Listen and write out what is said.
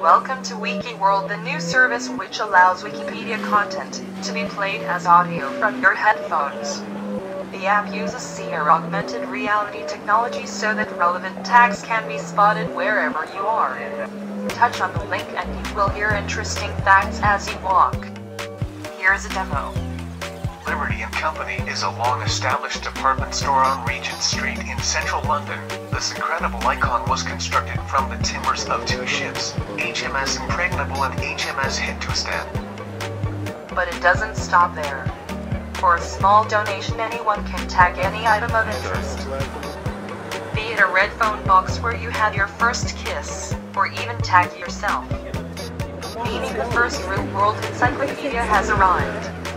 Welcome to Wikiworld, the new service which allows Wikipedia content to be played as audio from your headphones. The app uses CR augmented reality technology so that relevant tags can be spotted wherever you are. Touch on the link and you will hear interesting facts as you walk. Here's a demo. Liberty and Company is a long-established department store on Regent Street in central London. This incredible icon was constructed from the timbers of two ships, HMS Impregnable and HMS Hindustan. But it doesn't stop there. For a small donation, anyone can tag any item of interest. Be it a red phone box where you had your first kiss, or even tag yourself. Meaning the first real world encyclopedia has arrived.